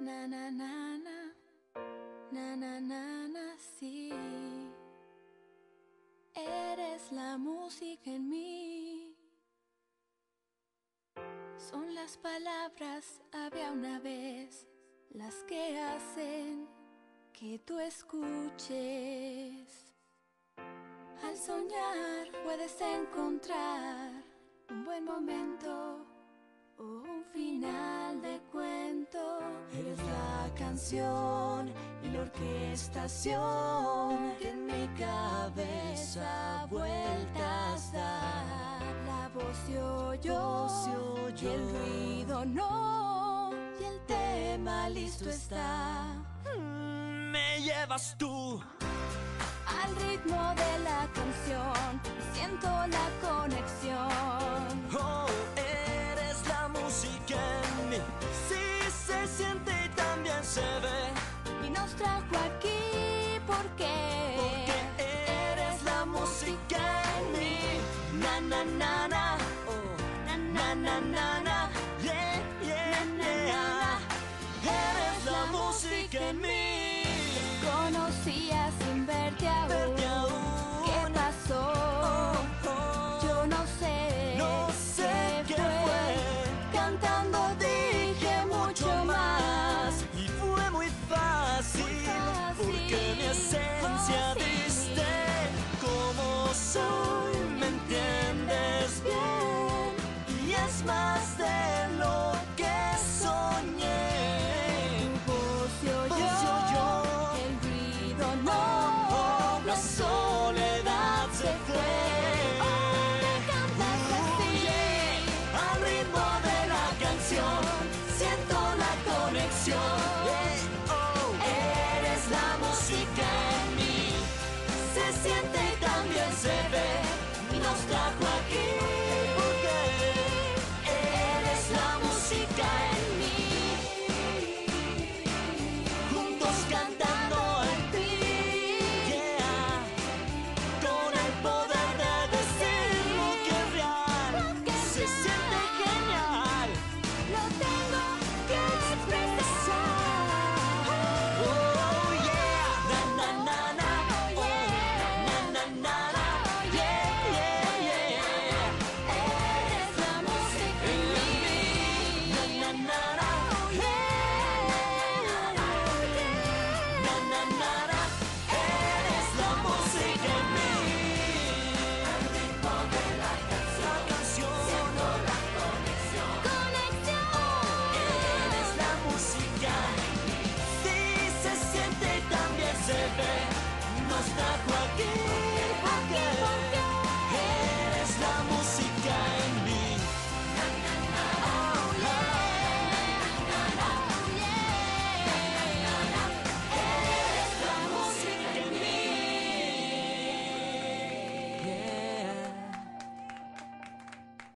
Na na na na, na na na na, sí. Eres la música en mí. Son las palabras, había una vez, las que hacen que tú escuches. Al soñar puedes encontrar un buen momento o un final canción y la orquestación que en mi cabeza vueltas da. La voz se oyó, y el ruido no, y el tema listo está. Me llevas tú Al ritmo de la canción, siento la conexión. Oh, trajo aquí porque, Porque eres la música en mí. Na na na na. Oh, Na, na na na na. Yeah, yeah, yeah. Eres la música en mí. conocía sin verte aún. Verte aún. so